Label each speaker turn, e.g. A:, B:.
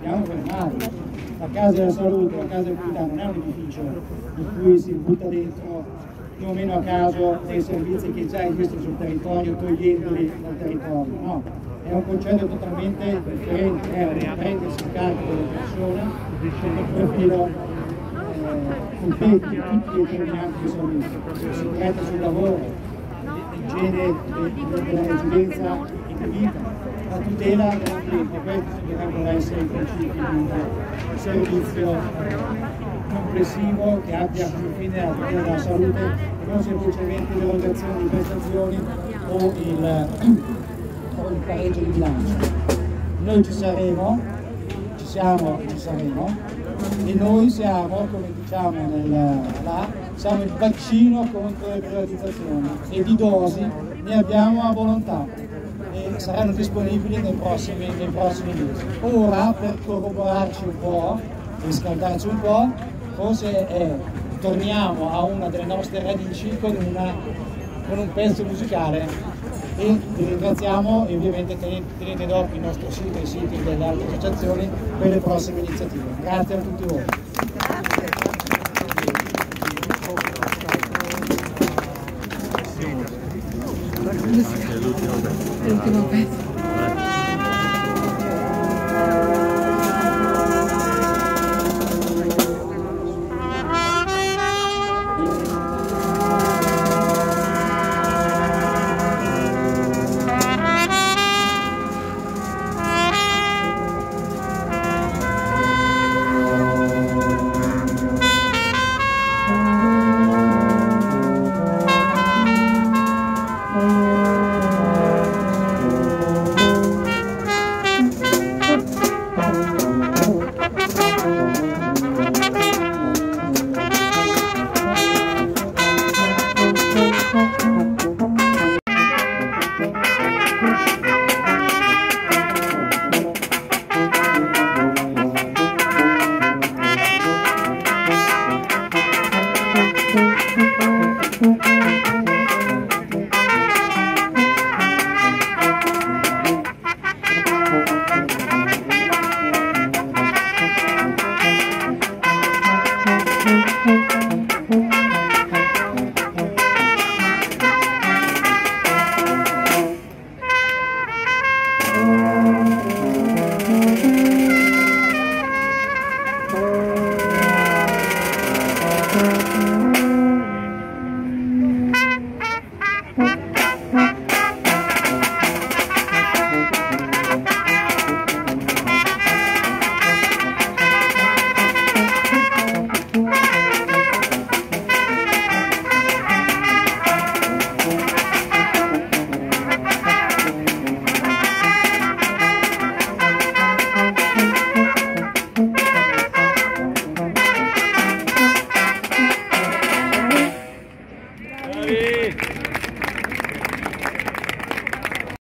A: dobbiamo fermarli. La casa della salute, la casa dell'unità non è un edificio in cui si butta dentro più o meno a caso dei servizi che già esistono sul territorio togliendoli dal territorio, no, è un concetto totalmente differente, è un prendersi in carico delle persone sotto il profilo eh, completo di tutti i determinanti di salute, sicurezza sul lavoro, igiene della residenza in vita, la tutela dell'ambiente, questi dovrebbero essere i principi di un servizio complessivo che abbia come fine la tutela della salute e non semplicemente l'erogazione di prestazioni o il, o il pareggio di bilancio. Noi ci saremo, ci siamo e ci saremo e noi siamo, come diciamo nel, là, siamo il vaccino contro le privatizzazioni e di dosi ne abbiamo a volontà saranno disponibili nei prossimi, nei prossimi mesi. Ora per corroborarci un po', riscaldarci un po', forse è, torniamo a una delle nostre radici con, una, con un pezzo musicale e vi ringraziamo e ovviamente tenete, tenete d'occhio il nostro sito e i siti delle altre associazioni per le prossime iniziative. Grazie a tutti voi.
B: L'ultimo pezzo.